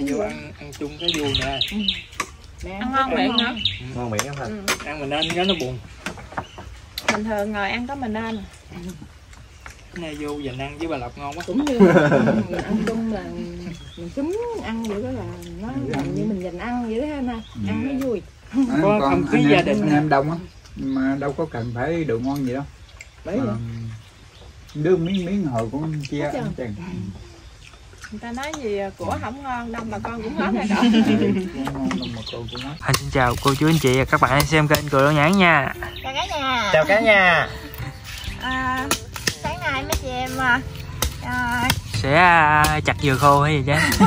Này vô ăn ăn chung cái vui nè. ăn ngon miệng hả? Ngon miệng hả? Ừ. Ăn mình nên cái nó buồn. bình thường ngồi ăn có mình nên. Cái này vô dành ăn với bà Lộc ngon quá. cũng như ăn chung là mình chúng ăn vậy đó là nó làm như mình dành ăn vậy đó ha na ăn nó vui. Có còn không khí gia đình anh em đông á mà đâu có cần phải đồ ngon gì đâu. Vậy Ờ, đưa miếng miếng hồi cũng chia ăn chừng người ta nói gì của không ngon đâu mà con cũng hết rồi đó À, xin chào cô chú anh chị và các bạn xem kênh Cười Đô Nhãn nha. chào cả nhà chào cả nhà à, sáng nay mấy chị em à, à, Sẽ à, chặt dừa khô hay gì chứ?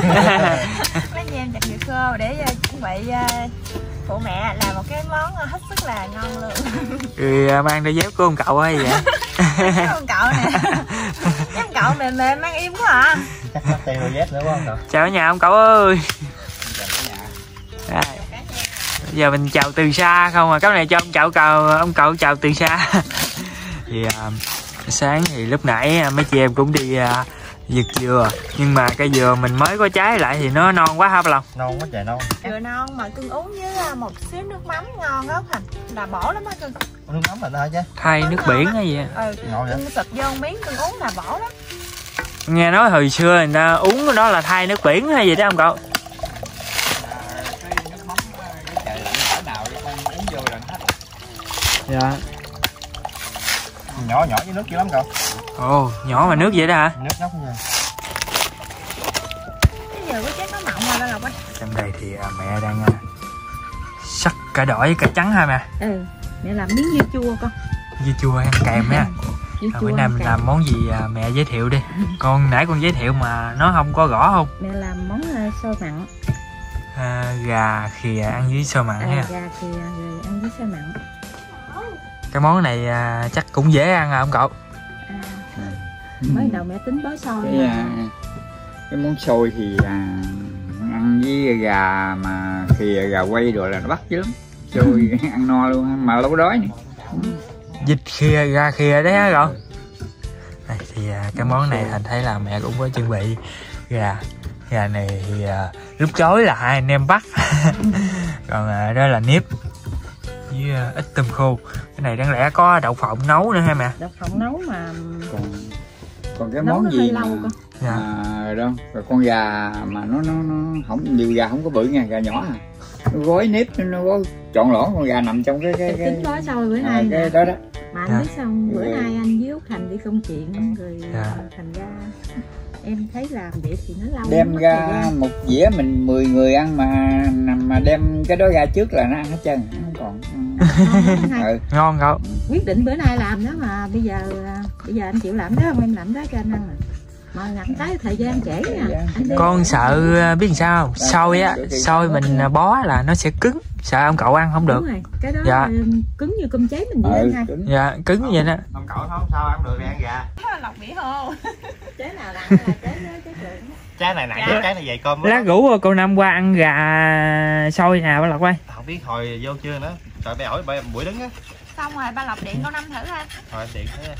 mấy chị em chặt dừa khô để à, chuẩn bị à, phụ mẹ làm một cái món à, hết sức là ngon luôn Rồi à, mang đôi dép của ông cậu hay gì vậy? cậu nè cái con cậu mềm mềm mang im quá à chắc đôi dép nữa không cậu Chào nhà ông cậu ơi. chào cả nhà Rồi. Bây giờ mình chào từ xa không à, cái này cho ông cậu cậu ông cậu chào từ xa. thì à, sáng thì lúc nãy à, mấy chị em cũng đi à, giật dừa. Nhưng mà cây dừa mình mới có trái lại thì nó non quá hả bà Long? non quá trời non. Dừa non mà cưng uống với à, một xíu nước mắm ngon đó thành là bổ lắm á cưng. Nước mắm là thôi chứ? Thay nước biển hay gì? ừ ngon vậy? cưng sụp vô miếng cưng uống là bổ lắm. Nghe nói hồi xưa người ta uống cái đó là thay nước biển hay gì đó ông cậu? cái nước mắm cái trời lạnh cỡ nào cho con uống vô là hết Dạ. nhỏ nhỏ với nước dữ lắm cậu Ồ, nhỏ mà nước vậy đó hả? nước nhóc nha cái của chết nó mọng rồi đó lộc ơi Trong đây thì à, mẹ đang à, sắc cả đỏ với cả trắng ha mẹ. ừ mẹ làm miếng dưa chua con Dưa chua ăn kèm ha. À, bữa nay mình làm món gì à, mẹ giới thiệu đi. Con nãy con giới thiệu mà nó không có rõ không? mẹ làm món uh, xôi mặn À, gà khìa ăn với sơ mặn à, ha. gà thì rồi ăn với xôi mặn Cái món này à, chắc cũng dễ ăn à ông cậu. Mới đầu mẹ tính bới xôi cái à, cái món xôi thì à, ăn với gà mà khìa gà quay rồi là nó bắt dữ lắm xôi ăn no luôn mà lâu đói nè Vịt khìa, gà khìa đấy hả? Đây, thì à, cái món này thành thấy là mẹ cũng có chuẩn bị gà. Gà này thì à, lúc chối là hai anh em bắt. Còn à, đó là nếp với à, ít tôm khô. Cái này đáng lẽ có đậu phộng nấu nữa ha mẹ. đậu phộng nấu mà còn còn cái nấu món gì mà lâu con Dạ. à, đâu rồi con gà mà nó nó nó không nhiều gà không có bự nha gà nhỏ à nó gói nếp nó gói chọn lỏn con gà nằm trong cái cái cái, tính bới xôi bữa à, nay nè cái đó đó mà anh Dạ. biết không? bữa nay anh với Út Thành đi công chuyện rồi Dạ. à, thành ra em thấy làm vậy thì nó lâu đem ra một dĩa mình 10 người ăn mà mà đem cái đó ra trước là nó ăn hết trơn nó không còn Ngon ừ. Ngon cậu. quyết định bữa nay làm đó mà bây giờ bây giờ anh chịu làm đó không em làm đó cho anh ăn à mà ngặt tới thời gian trễ đi Con sợ à, biết làm sao? Xôi á, xôi mình bó là nó sẽ cứng. Sợ ông cậu ăn không được. Đúng rồi cái đó Dạ. ừ, cứng như cơm cháy mình vậy ừ. ha đúng. Dạ, cứng như vậy đó. ông cậu không sao ăn được thì ăn gà lọc bị hô chế nào làm là chế trái này nặng Dạ. trái này dày cơm Lá rủ cô Năm qua ăn gà xôi nè bà Lộc ơi. không biết hồi vô chưa nữa trời bé hỏi bây- buổi đứng á xong rồi ba lọc điện con năm thử ha thôi điện thế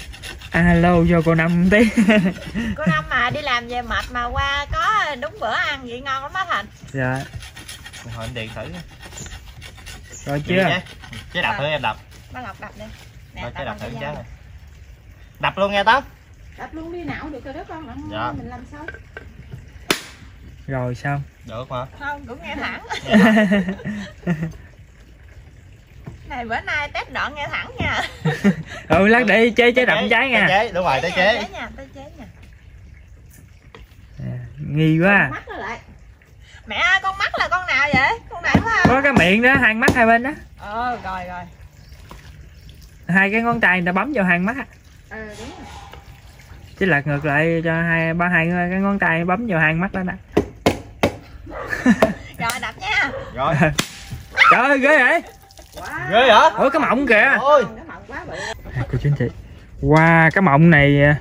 Alo cho cô Năm tí. cô năm mà đi làm về mệt mà qua có đúng bữa ăn vậy ngon lắm á thành. Dạ, hồi điện thử rồi chưa? chế đập thử em đập. Ba lọc đập đi. Rồi chế đập thử này đập. Luôn nghe tao đập luôn đi não được rồi đó con. Dạ. mình làm sao? Rồi xong. được mà. Không cũng nghe thẳng này bữa nay test đoạn nghe thẳng nha Ừ lát để chế chế đậm trái nha. chế đúng rồi tái chế chế nha tái chế nha À, Nghi quá. à. mắt nó lại mẹ ơi con mắt là con nào vậy con này quá Có cái miệng đó, hai mắt hai bên đó. ờ rồi rồi Hai cái ngón tay người ta bấm vào hai mắt. á. ừ đúng rồi Chứ lật ngược lại cho hai ba hai cái ngón tay bấm vào hai mắt đó nè. rồi đập nha rồi Trời ơi ghê vậy. Ghê hả Ủa cái mộng kìa. ôi cái mộng quá bự À, cô chú anh chị. Wow, cái mộng này à,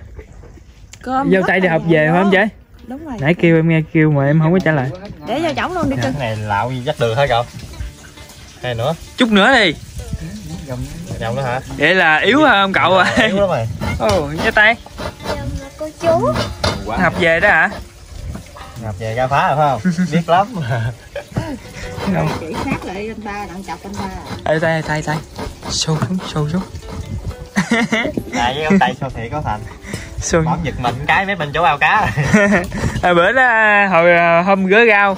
vô rất tay đi học về phải không chị? đúng rồi Nãy kêu em nghe kêu mà em không có trả lời. để vô chổng luôn đi cưng cái này lạo gì dắt đường hả cậu hay nữa Chút nữa đi. nhầm nữa hả Vậy là yếu hả ông cậu ơi? yếu lắm rồi Ồ, giơ tay. cô chú Học về đó hả? Ngập về ra phá rồi phải không? Biết lắm. chỉ sát lại anh ba đặng chọc anh ba ê tay tay tay sâu xuống sâu xuống Tại với ông tay sao thiệt có thành. sâu Món giật mình cái mấy bên chỗ ao cá. à, bữa đó hồi à, hôm gỡ rau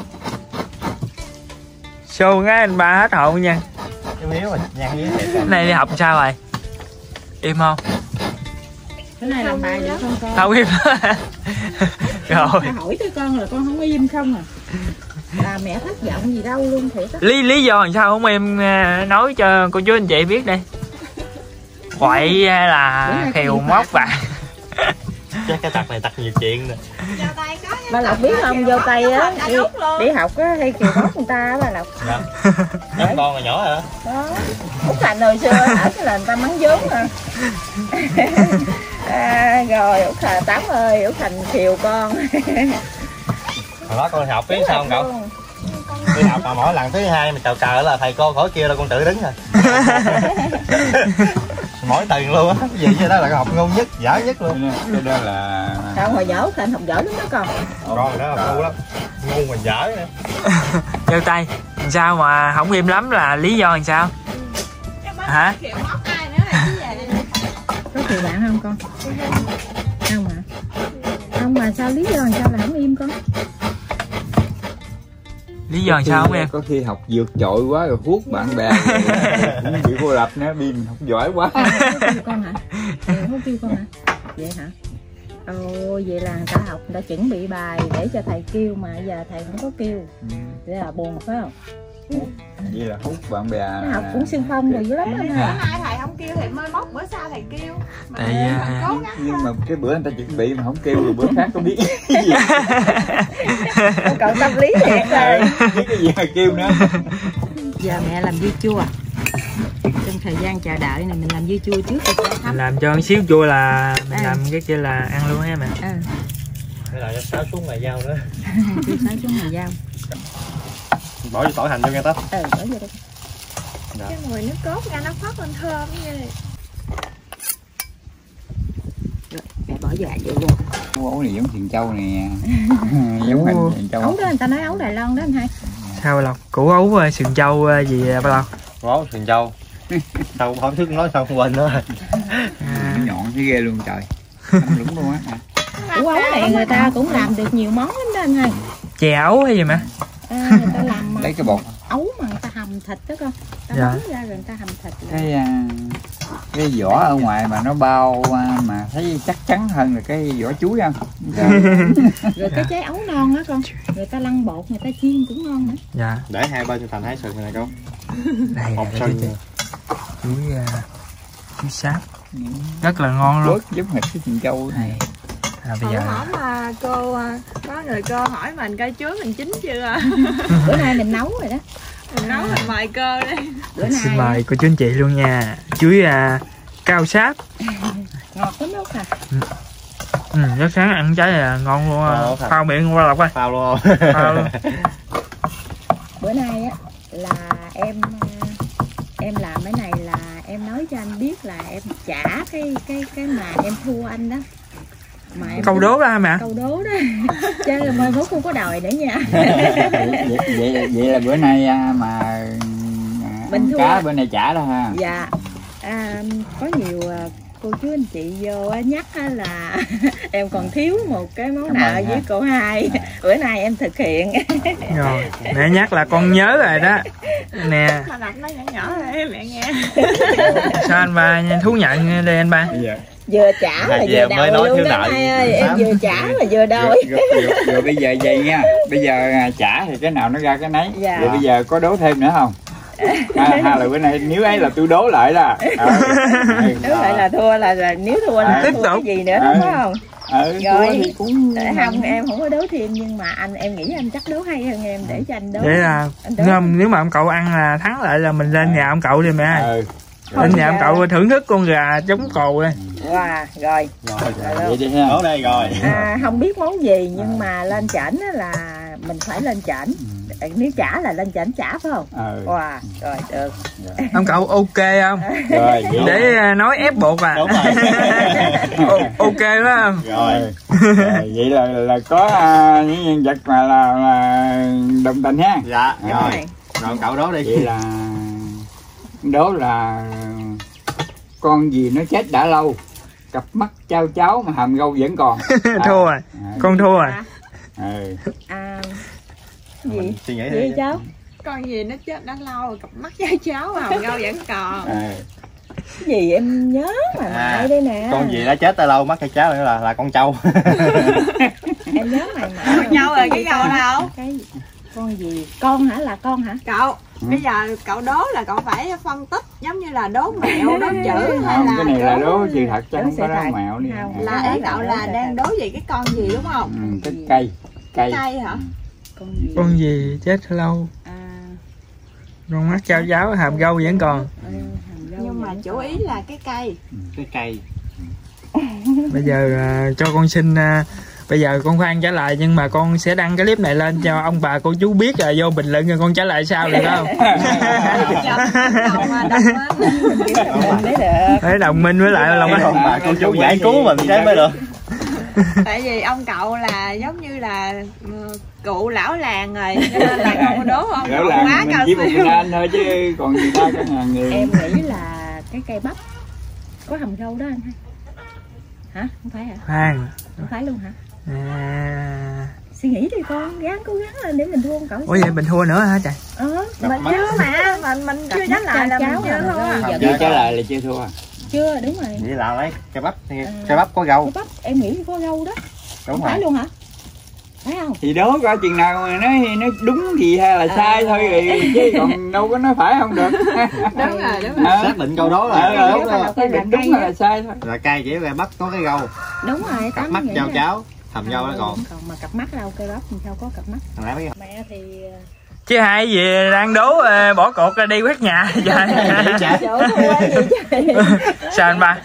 sâu cái anh ba hết hồn nha rồi, thiệt. cái này đi học sao rồi im không cái này làm bài được không con không im rồi. Ta hỏi tới con là con không im không à? Là mẹ thất vọng gì đâu luôn thiệt á. Lý lý do làm sao không em à, nói cho cô chú anh chị biết đây? Quậy hay là khều móc bạn Chắc cái tật này tật nhiều chuyện nè. ba lộc biết không vô tay á đi, đi học á hay kiều bóp người ta á ba lộc Dạ. Em con là nhỏ hả? đó út thành hồi xưa ở cái là người ta mắng vốn mà à, rồi út thành tám ơi út thành kiều con Hồi đó con học biết sao không cậu? Đi học mà mỗi lần thứ hai mình chào cờ là thầy cô khỏi kêu là con tự đứng rồi. mỗi tuần luôn á. Gì chứ đó là cái học ngu nhất, dở nhất luôn. cái đó là sao hồi nhỏ út thành học giỏi lắm đó con. Con đó là ngu lắm. Ngu mà dở nữa. giơ tay. Sao mà không im lắm là lý do làm sao? Hả? Có kiều bạn không con? Không hả? Không mà sao lý do làm sao là không im con lý do sao không em? có khi học vượt trội quá rồi hút bạn bè cũng bị cô lập nữa bi mình học giỏi quá. Kêu con hả? Không kêu con hả? Vậy hả? Ồ vậy là người ta học người ta chuẩn bị bài để cho thầy kêu mà giờ thầy không có kêu. Ừ, vậy là buồn phải không vậy là hút bạn bè nó học cũng xưng phong rồi dữ lắm anh bữa hả nay thầy không kêu thì mai mốt bữa sau thầy kêu. Mà tại à, cố gắng nhưng mà cái bữa người ta chuẩn bị mà không kêu rồi bữa khác có biết. Cái gì? Cậu tâm lý thiệt rồi. biết cái gì mà kêu nữa. Giờ mẹ làm dưa chua. Trong thời gian chờ đợi này mình làm dưa chua trước rồi mình thấm làm cho một xíu chua là mình À. làm cái kia là ăn luôn ha mẹ. À, Thế là cho sáu xuống ngoài dao nữa. sái xuống màu dao Bỏ vô tỏi hành vô nghe tao. ừ bỏ vô đây cái mùi nước cốt ra nó phất lên thơm như mẹ bỏ vô vô luôn. Ấu ấu này giống thiền châu nè. Giống hành thiền châu. Ấu đó người ta nói ấu đài loan đó anh hai. Sao lộc? Củ ấu à, sườn trâu à, gì à, ba lộc Ngó sườn châu. Sao không thức nói sao không quên nữa. à, nhọn thấy ghê luôn trời. Lũng luôn á. Ấu ấu này người ta cũng làm được nhiều món lắm đó anh hai. Chè ấu hay gì mà à, người ta làm lấy cái bột. Ấu mà người ta hầm thịt đó con. Ta Dạ. bấm ra rồi người ta hầm thịt cái à, cái vỏ ở ngoài mà nó bao mà thấy chắc chắn hơn là cái vỏ chuối không? Rồi cái trái ấu non á con. Người ta lăn bột người ta chiên cũng ngon nữa. Dạ. Để hai ba cho thành hai sừng này câu. đây Một sừng. chuối à, chuối sáp. Rất là ngon luôn. Bớt giống hệt cái châu này à, bây giờ hổm mà cô à, có người cô hỏi mình coi chuối mình chín chưa? Bữa nay mình nấu rồi đó. Mình nấu mình mời cô đi. Bữa xin nay mời cô chú anh chị luôn nha. Chuối à, cao sáp. Ngọt lắm đó à. Ừ, rất sáng ăn trái là ngon luôn à. phao miệng qua lộc ơi. Phao luôn. Phao luôn. Bữa nay á là em à, em làm cái này là em nói cho anh biết là em trả cái cái cái mà em thua anh đó mà câu đố đó hả mẹ câu đố đó. Chứ là mai mốt không có đòi nữa nha. Vậy, vậy, vậy là bữa nay à, mà à, Mình ăn thua. cá bữa nay trả đó ha. Dạ. À, có nhiều à, cô chú anh chị vô á, nhắc á là em còn thiếu một cái món nợ với cô hai. Bữa nay em thực hiện. Rồi mẹ nhắc là con nhớ rồi đó. Nè. Mà đọc nó nhỏ nhỏ rồi mẹ nghe. Sao anh ba thú nhận đây anh ba? Giờ vừa trả là Hai chị vừa mới nói luôn thiếu nợ. ơi. Em vừa trả là vừa rồi, rồi, rồi, rồi bây giờ vậy nha. Bây giờ à, trả thì cái nào nó ra cái nấy. Dạ. rồi bây giờ có đố thêm nữa không? Ha, ha là bữa nay nếu ấy là tôi đố lại đó. Ờ, nếu vậy là thua là, là nếu thua là À, thua tiếp cái tục. gì nữa À. đúng không? Ờ, Rồi. thua thì cũng không em không có đố thêm nhưng mà anh em nghĩ anh chắc đố hay hơn em để cho anh đố. Vậy là anh đố nếu, nếu mà ông cậu ăn là thắng lại là mình lên nhà ông cậu đi mẹ ơi ờ đến nhà ông cậu thưởng thức con gà chống cồ đây Wow, rồi rồi. Ha. ở đây rồi. À, không biết món gì nhưng mà lên chảnh á là mình phải lên chảnh. Nếu chả là lên chảnh chả phải không? Ờ wow rồi được. Ông cậu ok không? Rồi vậy để à, nói ép bột à. Đúng rồi. Ok không? Rồi. Rồi, vậy là là có à, những nhân vật mà là, là đồng tình ha. Dạ rồi. Rồi. rồi cậu đó đi. Vậy là đó là con gì nó chết đã lâu. Cặp mắt trao cháu mà hàm râu vẫn còn. Thua rồi à, con thua rồi ừ. à, gì Mình suy nghĩ gì đi cháu? Con gì nó chết đã lâu rồi, cặp mắt cháu cháu mà râu vẫn còn. À, cái gì em nhớ mà À, mãi đây nè. con gì đã chết từ lâu mắt cái cháu nữa là là con trâu. Em nhớ mày mãi nhau rồi cái râu đâu? Cái con gì? Con hả? Là con hả? Cậu bây giờ cậu đố là cậu phải phân tích giống như là đố mẹo đố chữ hay không là cái này là đố sự thật chứ không có đố mẹo đi là ý cậu là đang đố về cái con gì đúng không? Ừ, cái cây cây. Cây hả? Con gì? Con gì? Chết lâu. À, con mắt trao cháu hàm râu vẫn còn. Ừ, hàm râu nhưng mà chủ ý là cái cây. Cái cây. Bây giờ à, cho con xin à, bây giờ con khoan trả lời nhưng mà con sẽ đăng cái clip này lên cho ông bà cô chú biết rồi vô bình luận rồi con trả lời sao được không mà đồng minh. Với lại lòng ông anh bà cô chú giải cứu mình cái mới được tại vì ông cậu là giống như là ừ, cụ lão làng rồi cho nên là không có đố không Đó Cậu là quá cao chỉ một siêu mình anh thôi chứ còn người ta cả ngàn người em nghĩ là cái cây bắp có hầm râu đó anh hay hả không phải hả khoan không phải luôn hả à. suy nghĩ đi con gắng cố gắng lên để mình thua con cậu ủa vậy mình thua nữa hả trời? Ờ mình chưa mà mình mình chưa mắt lời là cháu mình chưa cháu thôi à. à. chưa trả lời là chưa thua. À? chưa đúng rồi. Vậy là lấy cây bắp Ừ. cây bắp có râu cây bắp em nghĩ có râu đó. Đúng phải rồi. luôn hả? Phải không? Thì đố coi chừng nào mà nói nó đúng thì hay là sai thôi rồi chứ còn đâu có nói phải không được. Đúng rồi đúng rồi. Hả? xác định câu đó là ờ, đúng xác định đúng hay là sai thôi. Là cây chỉ là bắp có cái râu đúng rồi cặp mắt là- cháo thầm râu nó còn. còn mà cặp mắt đâu cây bắp thì sao có cặp mắt. Thằng lấy mấy mẹ thì chứ hai gì đang đố ờ, bỏ cột ra đi quét nhà. Gì chứ sao anh ba?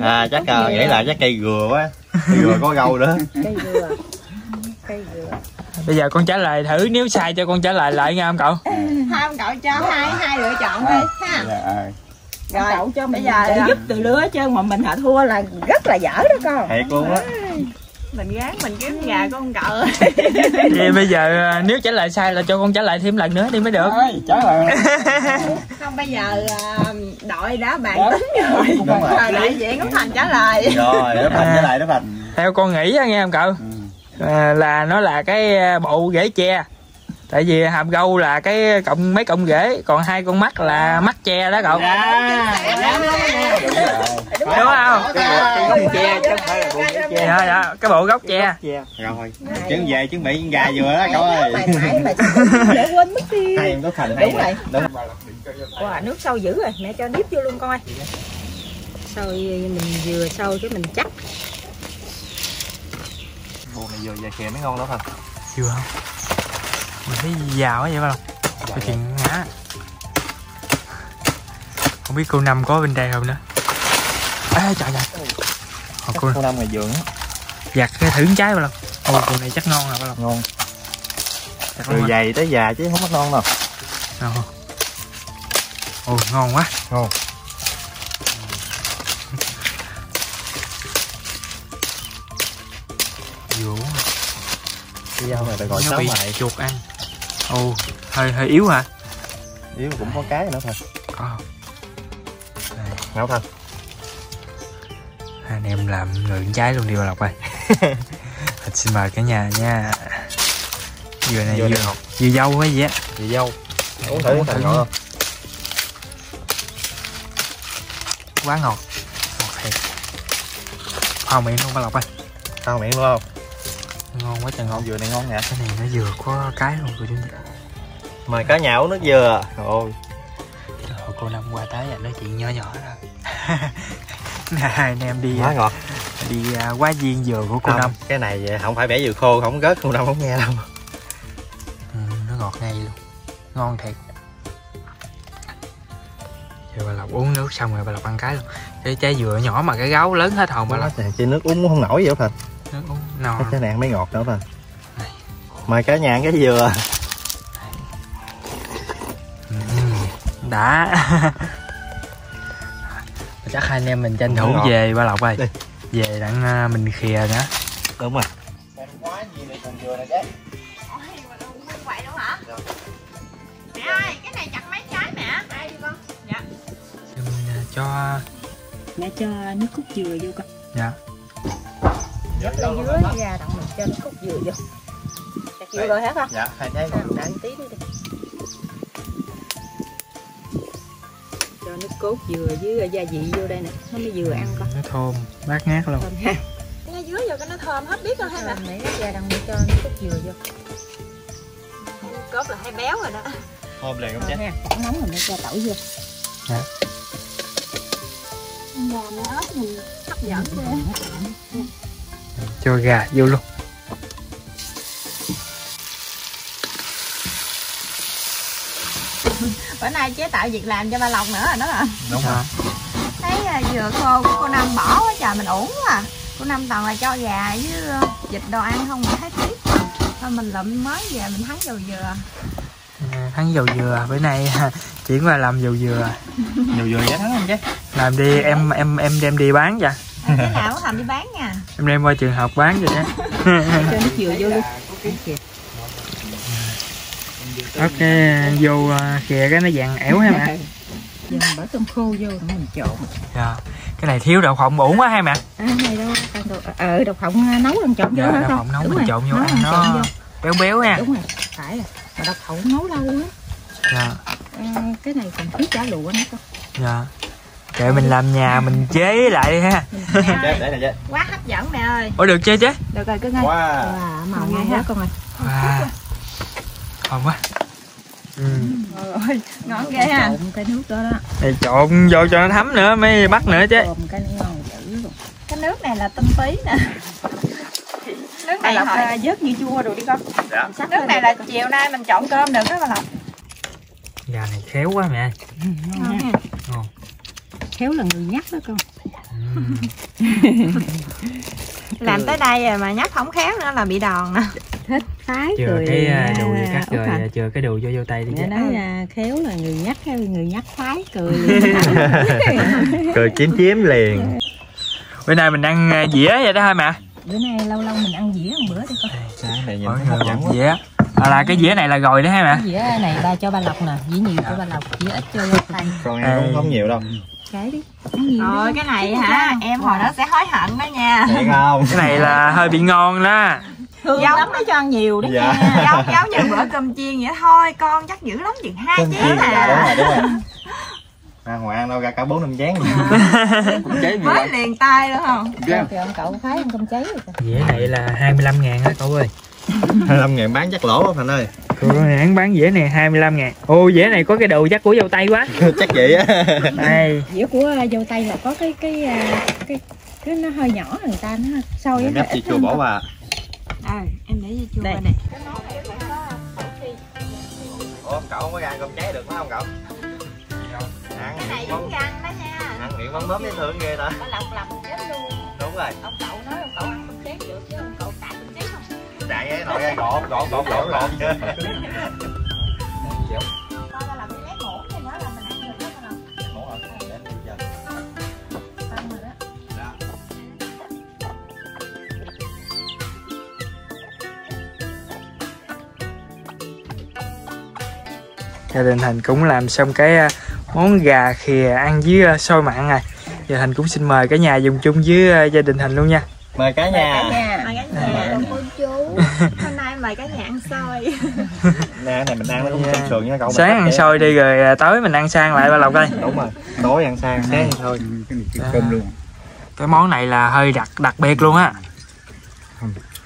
À chắc là nghĩ là chắc cây gừa quá. Cây gừa có râu nữa. Cây dừa cây dừa bây giờ con trả lời thử nếu sai cho con trả lời lại nha ông cậu. Hai ông cậu cho hai hai lựa chọn đi ha. Dạ, ờ. Rồi, cậu cho mình bây giờ giúp từ lứa chứ mà mình hạ thua là rất là dở đó con. Thiệt luôn á mình gán mình kiếm gà của ông cậu. Vậy bây giờ ờ, nếu trả lời sai là cho con trả lời thêm lần nữa đi mới được. Thôi, trả lời. Không bây giờ à, đội đã bạn Đó. tính rồi. Đúng rồi đại diện của thành trả lời. Rồi nó thành với lại nó thành. Theo con nghĩ á nghe ông cậu? Ừ. à, là nó là cái bộ rễ tre tại vì hàm râu là cái cộng mấy cộng rễ còn hai con mắt là mắt tre đó cậu. Đúng không? Cái gốc tre chứ không phải là bộ dạ dạ cái bộ gốc tre rồi chuẩn về chuẩn bị gà vừa đó cậu ơi. Để quên mất đi. Hai em có thành hay Đúng rồi. đúng. Wow nước sâu dữ rồi. Mẹ cho nếp vô luôn coi sâu mình vừa sâu cái mình chắc. Ủa, mày vừa về kìa mới ngon đó thôi. Chưa. không mình thấy giàu quá vậy phải không? Cái chuyện ngã. Không biết cô năm có bên đây không nữa. Ê trời trời cô cô năm ngày á. Giặt cái thử trái vào lòng ồ cô này chắc ngon rồi phải không? Ngon. Chắc từ ngon. dày tới già chứ không mất non đâu. Ồ. ồ ngon quá. Ngon. Dỗ cái dao này phải gọi sáu mày chuột ăn ồ hơi hơi yếu hả? Yếu cũng có cái nữa thôi. Có ngáo thôi anh em làm người con trái luôn đi vào lọc ơi. Thật xin mời cả nhà nha. Dừa này Dừa dừa dừa dâu hay gì á? Chị dâu. Uống Uống thử thử. thành ngọt không? Quá ngọt. Ngọt thiệt. Không miệng luôn ba lọc ơi. Sao miệng luôn không ngon quá trời ngon. Dừa này ngon nè cái này nó vừa có cái luôn cô chú mời nhà uống nước dừa ôi Trời ơi, cô năm qua tới là nói chuyện nhỏ nhỏ rồi hai anh em đi quá ngọt. đi à, quá viên dừa của cô Không, năm cái này không phải bẻ dừa khô không rớt cô năm không nghe đâu. Ừ, nó ngọt ngay luôn. Ngon thiệt. Giờ bà lộc uống nước xong rồi bà lộc ăn cái luôn. Cái trái dừa nhỏ mà cái gáo lớn hết hồn bà lộc. chị nước uống không nổi vậy phải nước uống no cái này mới ngọt nữa phải mời cả nhà ăn cái dừa. Đã. Chắc hai anh em mình tranh thủ về ba lộc ơi. Đi. về đặng à, mình khìa nữa. Đúng rồi. Mẹ ơi cái này chặt mấy trái mẹ ai đi con dạ cho mẹ cho nước cốt dừa vô con dạ gấp lên dưới ra đặng mình cho nước cốt dừa vô. Chặt dừa rồi hả con? dạ hai trái Đợi đợi tí nữa đi. Cho nước cốt dừa với gia vị vô đây nè. Nó mới vừa ăn con. Nó thơm bát ngát luôn. Thơm ha này dưới vô cái nó thơm hết biết rồi hay mẹ mẹ ra đặng mình cho nước cốt dừa vô. Cốt là hay béo rồi đó. Hôm liền không chứ ha khoảng nóng rồi mẹ cho tỏi vô. Mẹ ớt nhìn hấp dẫn ghê cho gà vô luôn. Bữa nay chế tạo việc làm cho ba lộc nữa rồi đó hả đúng Dạ. thấy à, dừa khô của cô năm bỏ quá trời mình uổng quá à. cô năm toàn là cho gà với ờ, vịt đồ ăn không mà thấy tiếc thôi mình lụm mới về mình thắng dầu dừa. À, thắng dầu dừa. Bữa nay chuyển qua làm dầu dừa. Nhiều dừa giá thắng không chứ? Làm đi em em em đem đi bán vậy cái nào làm đi bán nha. Em đem qua trường học bán vậy đó. Cho nước dừa vô luôn ok vô à, khìa cái nó vàng ẻo ha mẹ? Giờ mình bỏ tôm khô vô rồi mình trộn. Dạ. Cái này thiếu đậu phộng uổng quá ha mẹ. À, này đâu đồ ờ đậu phộng à, nấu lần trộn vô dạ, hả đậu phộng nấu mình rồi, trộn vô ăn nó vô. béo béo ha. Đúng rồi phải là mà đậu phộng nấu lâu á dạ. À, cái này còn thiếu chả lụa nữa con. Dạ kệ mình làm nhà mình chế lại ha. Chế để này chế quá hấp dẫn mẹ ơi. Ủa được chưa chứ được rồi cứ ngay. Wow wow, màu Ngon ngon ha. con ơi. Wow. Ngon quá. Ừ. ơi ngon ghê ha. Trộn cái nước đó trộn vô cho nó thấm nữa mới bắt nữa chứ. Trộn cái nó ngon dữ luôn. Cái nước này là tinh túy nè. Nước này Lộc hồi à, vớt như chua rồi đi con. Dạ. Nước này là chiều nay mình trộn cơm được đó bà lộc. Gà này khéo quá mẹ ngon ha. Ngon khéo là người nhắc đó con. Làm tới đây rồi mà nhắc không khéo nữa là bị đòn nè thích phái chừa cười. cái à, à, đùi cắt Út rồi à, chừa cái đùi vô vô tay đi chứ. nói à, khéo là người nhắc hay người nhắc phái cười. Cười chiếm chiếm liền. Bữa nay mình ăn à, dĩa vậy đó hả mẹ? Bữa nay lâu lâu mình ăn dĩa một bữa đi con. Cái này nhìn thấy dĩa. à, là cái dĩa này là rồi đó hả mẹ? Cái dĩa này ba cho ba lọc nè dĩa nhiều cho ba lọc dĩa ít cho vô tay. Còn ăn cũng không nhiều đâu cái đi. Rồi cái này hả? em hồi đó sẽ hối hận đó nha. Vậy không? Cái này là hơi bị ngon đó. Thương Giống- lắm nó cho ăn nhiều đó Dạ. nha. Giống giống như bữa cơm chiên vậy thôi con chắc dữ lắm chừng hai chén à. rồi đúng rồi. À, ngoài ăn đâu ra cả bốn năm chén. Mới liền tay luôn không? Thì ông cậu phái ăn cơm cháy rồi kìa. dĩa này là 25 ngàn á cậu ơi hai năm ngàn bán chắc lỗ Thành ơi. Hãng bán dĩa này 25 ngàn. Ô dĩa này có cái đồ chắc của dâu tay quá. Chắc vậy á. Đây dĩa của à, dâu tây là có cái cái à, cái cái nó hơi nhỏ người ta nó sôi nó gấp ít chị chua bỏ vào Đây, em để dưa chua Đây. này ủa cậu không có ra cơm cháy được phải không cậu? Ăn cái này mắm. răng đó nha. Ăn miệng mắm mắm thấy thương ghê ta. Lọc lọc chết luôn. Đúng rồi. Ông cậu nói ông cậu nồi ra gọn gọn gọn gọn gọn chưa Gia đình Thành cũng làm xong cái à, món gà khìa ăn với à, xôi mặn rồi Giờ Thành cũng xin mời cả nhà dùng chung với à, gia đình Thành luôn nha. Mời cả nhà. Mời cả nhà cô chú hôm nay mời cả nhà ăn xôi. Nè này mình ăn nó cũng sườn sườn nha cậu Sáng ăn vậy. xôi đi rồi à, tối mình ăn sang lại ba lộc đây đúng rồi tối ăn sang sáng ăn thôi cái này chữ cơm luôn. Cái món này là hơi đặc đặc biệt luôn á.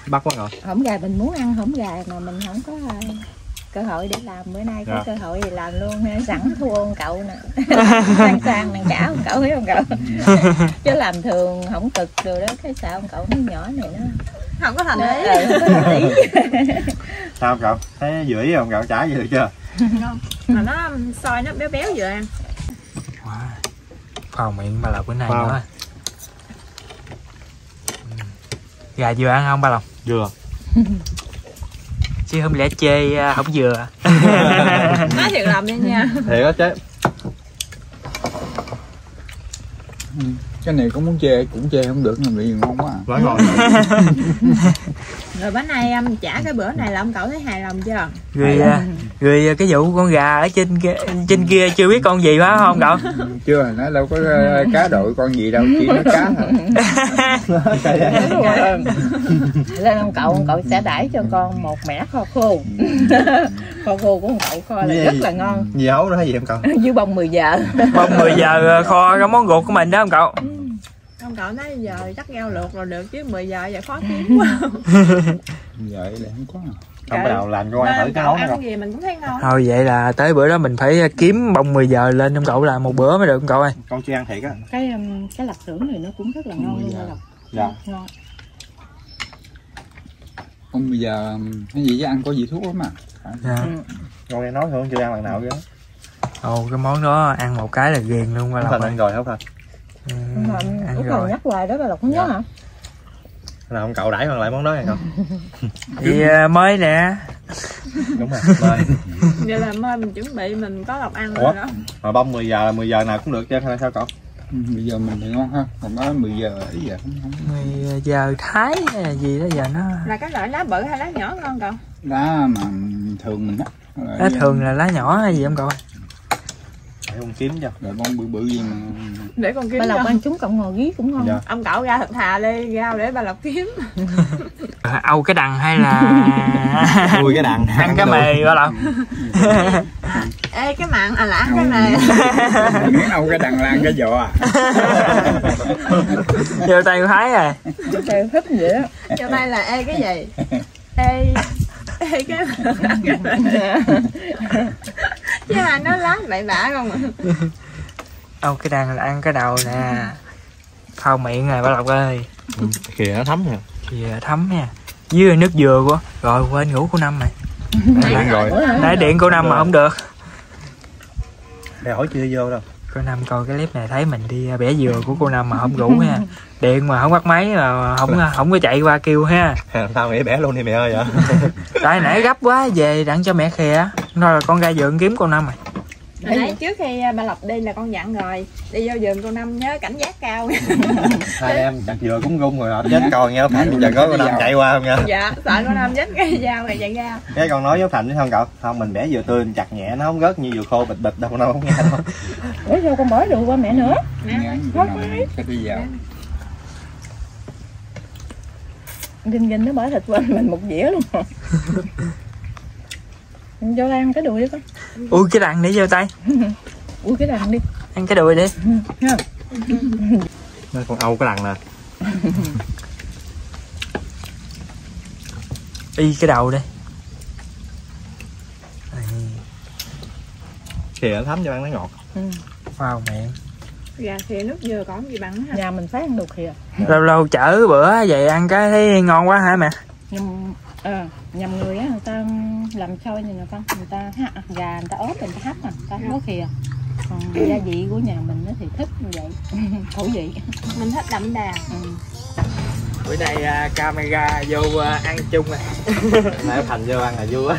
Bắt quá rồi. Hổng gà mình muốn ăn hổng gà mà mình không có cơ hội để làm. Bữa nay có Dạ. cơ hội thì làm luôn ha. sẵn thua ông cậu nè. Sang sang đàn trả ông cậu thấy không cậu? Chứ làm thường không cực rồi đó cái sao ông cậu nó nhỏ này nó không có thành ý. ừ, không có ý. Sao cậu? Thấy dữ không? Cậu trả gì được chưa mà nó xôi nó béo béo vừa ăn Wow. Phào miệng ba lộc bữa nay nữa. Ừ. Gà vừa ăn không ba lộc? Vừa Chứ không lẽ chê à, không vừa. Nói thiệt lòng đi nha. Thiệt á chứ. Cái này có muốn chê cũng chê không được mà bị ngon quá à. Quá ngon rồi bữa nay em trả cái bữa này là ông cậu thấy hài lòng chưa? Rồi, à, rồi à, cái vụ con gà ở trên kia, trên kia chưa biết con gì phải không cậu? chưa nó đâu có ờ, cá đội con gì đâu chỉ nói cá thôi. Lên ông cậu ông cậu sẽ đãi cho con một mẻ kho khô. Kho khô của ông cậu kho là Gì? rất là ngon. Nữa hay gì em cậu? Dưa bông 10 giờ. Bông 10 giờ kho cái món ruột của mình đó không cậu? Ông cậu nói giờ chắc rau luộc rồi được chứ 10 giờ giờ khó kiếm quá. Vậy là không có. À. Không bắt đầu làm ai thử cái cậu món ăn gì mình cũng thấy ngon. Thôi vậy là tới bữa đó mình phải kiếm bông 10 giờ lên ông cậu làm một bữa mới được ông cậu ơi? Con chưa ăn thiệt á. Cái um, cái lạp xưởng này nó cũng rất là ngon luôn lộc Dạ. Ngon không bây giờ cái gì chứ ăn có gì thuốc lắm mà dạ. Con nghe nói thôi chưa ăn lần nào chứ Ồ cái món đó ăn một cái là ghiền luôn thành ơi ăn. rồi không ừ, Ăn còn rồi nhắc hoài đó bà lộc nhớ Dạ. hả? Là ông cậu đãi còn lại món đó hay không? Thì à, mới nè. Đúng rồi Mời. vậy là mai mình chuẩn bị mình có lộc ăn Ủa? rồi đó. Mà bông 10 giờ là 10 giờ nào cũng được chứ hay sao cậu? Ừ, bây giờ mình thì ngon ha. Còn nói 10 giờ ý giờ không không 10 giờ thái hay là gì đó giờ nó là cái loại lá bự hay lá nhỏ ngon cậu? Đá mà thường mình á. Nó thường là lá nhỏ hay gì không cậu con kiếm cho. Rồi bông bự bự gì mà để con kiếm bà lộc ăn trúng cộng ngò gí cũng ngon. Dạ. Ông cậu ra thật thà đi rau để bà lộc kiếm. À, âu cái đằng hay là Ui cái đàn ăn cái mề ba lộc. Ê cái mặn à là ăn cái này ông cái đằng lan cái giò à? Vô tay thái à. Trời thích vậy á. Cho tay là ê cái gì? Ê ê cái chứ mà nó lá bậy bạ không à âu cái đằng là ăn cái đầu nè. Phao miệng rồi ba lộc ơi. Kìa nó thấm nè thì thấm nha. Dưới nước dừa của rồi quên ngủ cô năm này nãy điện cô năm mà không được. Để hỏi chưa vô đâu cô năm coi cái clip này thấy mình đi bẻ dừa của cô năm mà không ngủ ha. Điện mà không bắt máy mà không không có chạy qua kêu ha. Tao nghĩ bẻ luôn đi mẹ ơi vậy. Tại nãy gấp quá về đặng cho mẹ khè. Nó là con ra vườn kiếm cô năm rồi Hồi nãy trước khi bà Lộc đi là con dặn rồi Đi vô vườn cô Năm nhớ cảnh giác cao. Hai em chặt dừa cũng rung rồi chết coi nghe Thành giờ có con Năm chạy qua không nha Dạ sợ cô Năm chết cái dao rồi chạy ra Cái con nói với Thành chứ không cậu? Không mình bẻ dừa tươi mình chặt nhẹ nó không rớt như dừa khô bịch bịch đâu nó không nghe đâu. Ủa sao con bỏ rượu qua mẹ nữa. Nào cái đi. Vào Ginh ginh nó bỏ thịt qua mình một dĩa luôn rồi cho ăn cái đùi đi con. Ui cái đằng để vô tay. Ui cái đằng đi. Ăn cái đùi đi. Đây, con âu cái đằng nè. Y cái đầu đi Đây, Kìa nó thấm cho ăn nó ngọt. Vào miệng Gà khìa nước dừa còn gì bằng hả nhà mình phải ăn đồ khìa lâu lâu chở bữa vậy ăn cái thấy ngon quá hả mẹ ờ nhầm người á người ta làm xôi như người ta người ta ha, gà người ta ốp người ta hấp mà người ta không có khìa còn gia vị của nhà mình nó thì thích như vậy khẩu vị. Mình thích đậm đà. Ừ. bữa nay à, camera vô à, ăn chung à. Nãy Thành vô ăn là vui quá.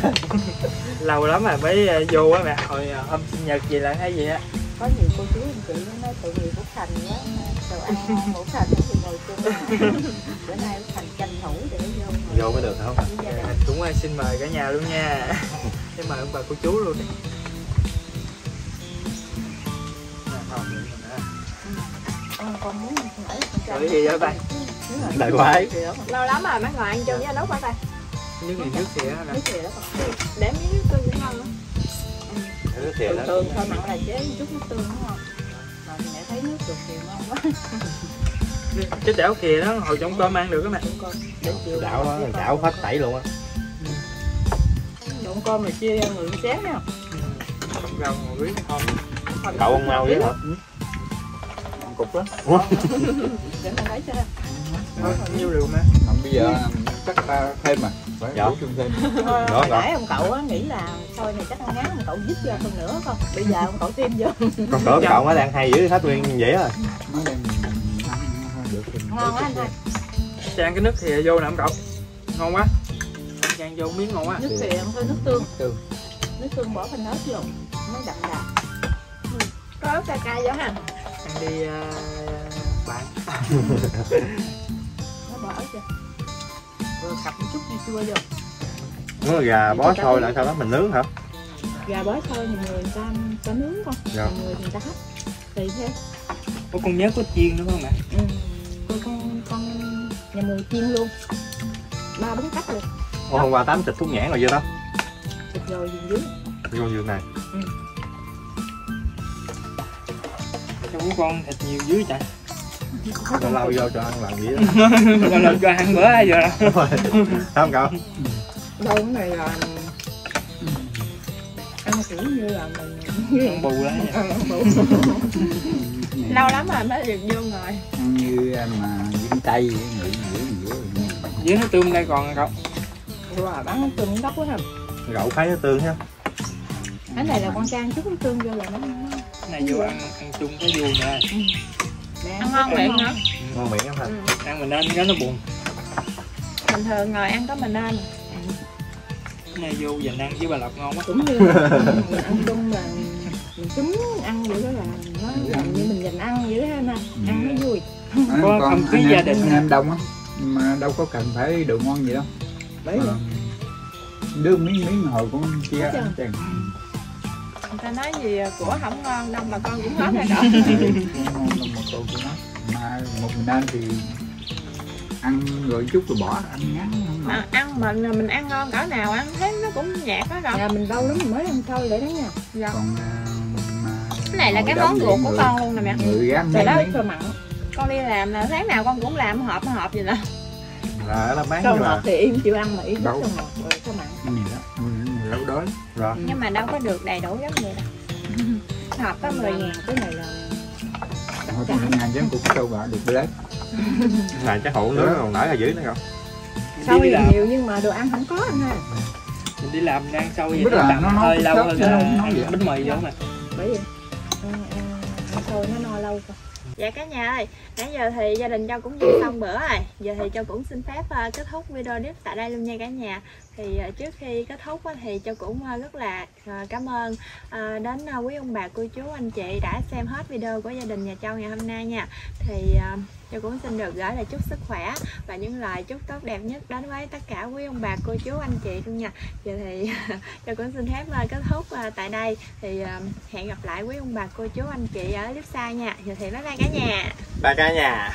Lâu lắm rồi mới à, vô á mẹ hồi à, hôm sinh nhật gì là hay gì á? Có nhiều cô chú anh chị nó nói tội nghiệp Út Thành đồ ăn Út Thành thì ngồi chung bữa nay Thành tranh thủ để vô Vô mới được không? Đình. Dạ, cũng à, xin mời cả nhà luôn nha. Xin mời ông bà cô chú luôn. Đi mình đã- con muốn Rồi gì vậy ba Đại quái. Lâu lắm rồi mấy ngồi ăn chung với Út hả ta nước này nước gì đó Để miếng nước tương cũng ngon lắm Nước thường đó. Thường thôi mặn là chế chút nước tương đúng không mẹ thấy nước được thì ngon quá. Cái chảo kìa đó hồi trong cơm ăn được á mẹ. Đảo đó chảo hết tẩy luôn á. Đụng con mà chia ra người chén nha. Rau ngồi không Cậu ông mau vậy hả? Ăn cục đó để mà lấy cho. Bao nhiêu rượu mà. Bây giờ chắc ta thêm mà phải Dạ. bổ sung thêm. Hồi Rõ, rõ. nãy ông cậu á, nghĩ là xôi này chắc ăn ngắn ông cậu dứt ra phần nữa không bây giờ ông cậu thêm vô. Con cỡ cậu nó đang hay dữ hết nguyên vậy rồi nó đang ăn được thì ngon quá anh ơi. Chan cái nước thìa vô nè ông cậu. Ngon quá. Chan vô miếng ngon quá. Nước thì ăn thôi nước tương. Tương. nước tương bỏ phần ớt vô. Nó đậm đà. Có ớt cay cay vô ha ăn đi uh, bạn. Nó bỏ ớt vô. rồi cặp một chút dưa chua vô nó là gà bó xôi lại sau đó mình nướng hả? Gà bó xôi thì người ta có nướng không? Dạ. Còn người thì người ta hấp tùy thế có con nhớ có chiên nữa không ạ? Ừ. Tôi con con nhà mùi chiên luôn. Ba bốn cách luôn. Ô, hôm qua tám thịt thuốc nhãn rồi chưa đó thịt rồi gì dưới. Vô giường này. Trong của con thịt nhiều dưới chạy lâu lâu vô cho ăn làm gì đó lần lần cho ăn bữa ai giờ rồi. không cậu? Đâu cái này là ăn kiểu như là mình ăn bù lại vậy. ăn bự lâu lắm rồi mới được vô ngồi. Ăn như mà viên tây nghĩ nghĩ nghĩ dưới nó tươm đây còn cậu. Rồi bán tương đốc quá ha gậu khái nó tương ha cái này là con trang chút tương vô là nó này vô ăn ăn chung cái vui nè ăn ngon miệng hả? Ngon miệng lắm ha ăn mình nên cái nó buồn. Bình thường ngồi ăn có mình nên. Cái này vô dành ăn với bà lộc ngon quá. Cũng như ăn chung là mình chúng ăn vậy đó là nó làm như mình dành ăn vậy đó ha nè ăn nó vui. Có không khí anh gia đình. anh em đông á mà đâu có cần phải đồ ngon gì đâu. Bởi vì Ờ. đưa miếng miếng hồi cũng chia chừng người ta nói gì của không ngon đâu mà con cũng hết rồi đó cô cũng nói mà một mình ăn thì ăn rồi chút rồi bỏ ăn ngắn không mà ăn mà mình ăn ngon cỡ nào ăn thấy nó cũng nhạt đó rồi. Nhà mình lâu lắm mình mới ăn sôi vậy đó nha. Còn à, cái này là cái món ruột của người- con luôn nè mẹ. trời đó cơ mặn. Con đi làm là tháng nào con cũng làm hộp hộp vậy nè. Là nó bán nhưng ngọt thì im chịu ăn mà im Đâu. ngọt rồi sôi mặn. Gì đó người lâu đói. Rồi. Nhưng mà đâu có được đầy đủ giống vậy đâu. Hộp có 10 ngàn cái này là hồi thì ngàn chứ cũng sâu bả được lấy này chắc hủ nữa còn nổi ở dưới nữa không? Đi thì nhiều nhưng mà đồ ăn không có anh ha. Mình đi làm ăn sâu vậy nó là nó- hơi lâu hơn là bánh mì vậy mà. Bởi vì sôi nó no lâu cơ dạ cả nhà ơi nãy giờ thì gia đình châu cũng vừa xong bữa rồi. Giờ thì châu cũng xin phép ờ, kết thúc video clip tại đây luôn nha cả nhà thì ờ, trước khi kết thúc thì châu cũng ờ, rất là ờ, cảm ơn đến quý ông bà, cô chú, anh chị đã xem hết video của gia đình nhà châu ngày hôm nay nha. Thì cho châu cũng xin được gửi lời chúc sức khỏe và những lời chúc tốt đẹp nhất đến với tất cả quý ông bà, cô chú, anh chị luôn nha. Giờ thì châu cũng xin phép kết thúc tại đây. Thì hẹn gặp lại quý ông bà, cô chú, anh chị ở clip sau nha. Giờ thì bye bye cả nhà. Ba cả nhà.